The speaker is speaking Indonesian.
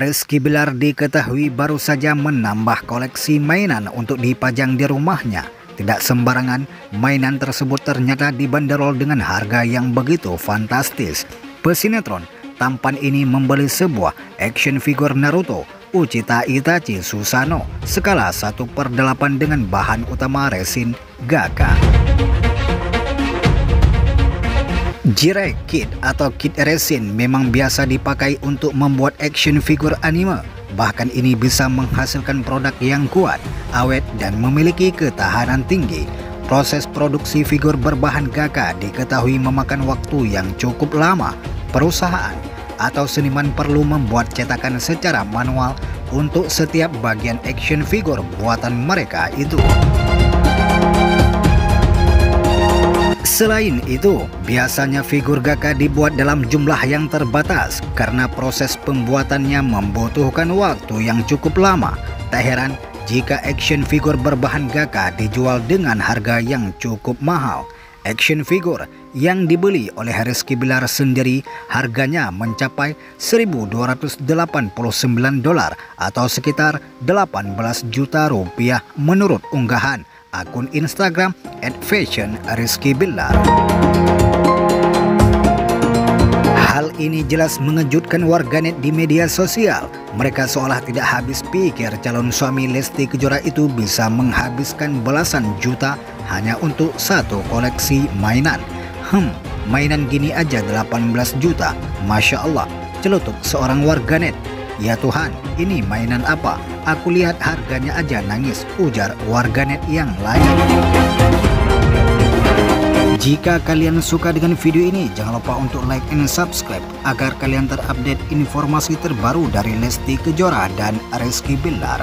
Rizky Bilar diketahui baru saja menambah koleksi mainan untuk dipajang di rumahnya. Tidak sembarangan, mainan tersebut ternyata dibanderol dengan harga yang begitu fantastis. Pesinetron tampan ini membeli sebuah action figure Naruto Uchita Itachi Susano skala 1 per 8 dengan bahan utama resin Gaka. Jirai Kit atau kit resin memang biasa dipakai untuk membuat action figure anime. Bahkan ini bisa menghasilkan produk yang kuat, awet, dan memiliki ketahanan tinggi. Proses produksi figur berbahan gaka diketahui memakan waktu yang cukup lama. Perusahaan atau seniman perlu membuat cetakan secara manual untuk setiap bagian action figure buatan mereka itu. Selain itu, biasanya figur Gaka dibuat dalam jumlah yang terbatas karena proses pembuatannya membutuhkan waktu yang cukup lama. Tak heran jika action figure berbahan Gaka dijual dengan harga yang cukup mahal. Action figure yang dibeli oleh Rizky Bilar sendiri harganya mencapai 1289 dolar atau sekitar 18 juta rupiah menurut unggahan akun Instagram at fashion Rizky. Hal ini jelas mengejutkan warganet di media sosial. Mereka seolah tidak habis pikir calon suami Lesti Kejora itu bisa menghabiskan belasan juta hanya untuk satu koleksi mainan. Hmm, mainan gini aja 18 juta. Masya Allah, celutuk seorang warganet. Ya Tuhan, ini mainan apa? Aku lihat harganya aja nangis, ujar warganet yang lain. Jika kalian suka dengan video ini, jangan lupa untuk like and subscribe agar kalian terupdate informasi terbaru dari Lesti Kejora dan Rizky Billar.